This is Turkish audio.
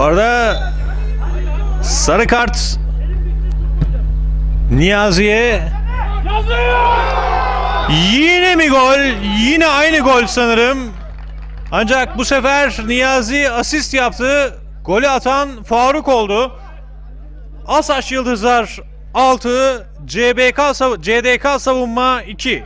Arada sarı kart Niyazi'ye Yine mi gol? Yine aynı gol sanırım. Ancak bu sefer Niyazi asist yaptı. Golü atan Faruk oldu. Asaş Yıldızlar 6, CBK CDK savunma 2.